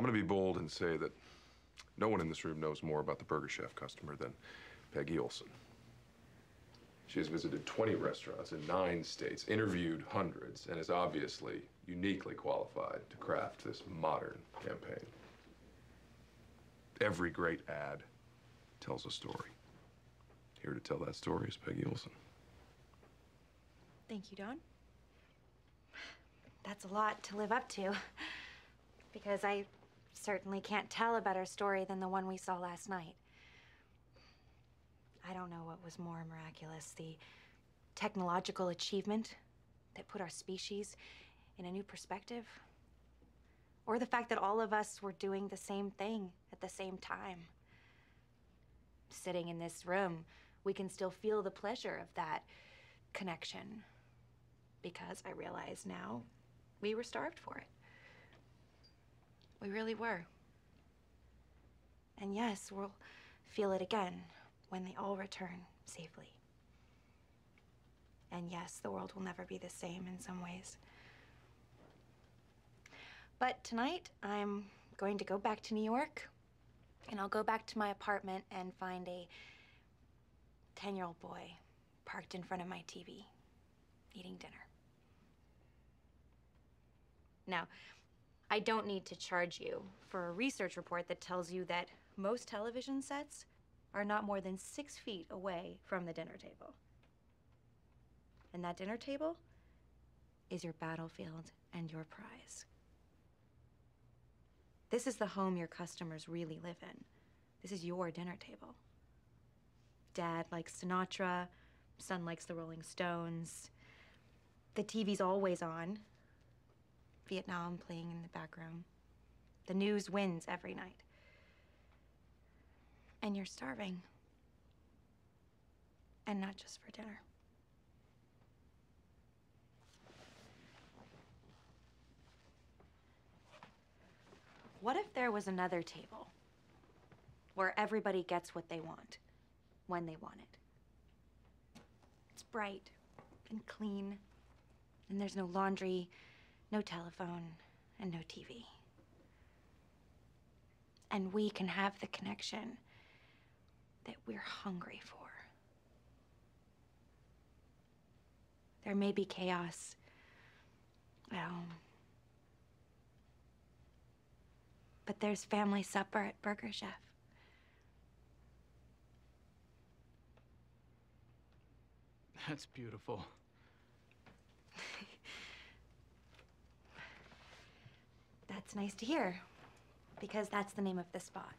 I'm going to be bold and say that no one in this room knows more about the Burger Chef customer than Peggy Olson. She has visited 20 restaurants in nine states, interviewed hundreds, and is obviously uniquely qualified to craft this modern campaign. Every great ad tells a story. Here to tell that story is Peggy Olson. Thank you, Don. That's a lot to live up to. Because I certainly can't tell a better story than the one we saw last night. I don't know what was more miraculous the technological achievement that put our species in a new perspective, or the fact that all of us were doing the same thing at the same time. Sitting in this room, we can still feel the pleasure of that connection because I realize now we were starved for it. We really were. And yes, we'll feel it again when they all return safely. And yes, the world will never be the same in some ways. But tonight, I'm going to go back to New York, and I'll go back to my apartment and find a 10 year old boy parked in front of my TV, eating dinner. Now, I don't need to charge you for a research report that tells you that most television sets are not more than six feet away from the dinner table. And that dinner table is your battlefield and your prize. This is the home your customers really live in. This is your dinner table. Dad likes Sinatra, son likes the Rolling Stones. The TV's always on. Vietnam playing in the background. The news wins every night. And you're starving. And not just for dinner. What if there was another table where everybody gets what they want when they want it? It's bright and clean, and there's no laundry, no telephone, and no TV. And we can have the connection that we're hungry for. There may be chaos at home. But there's family supper at Burger Chef. That's beautiful. That's nice to hear, because that's the name of the spot.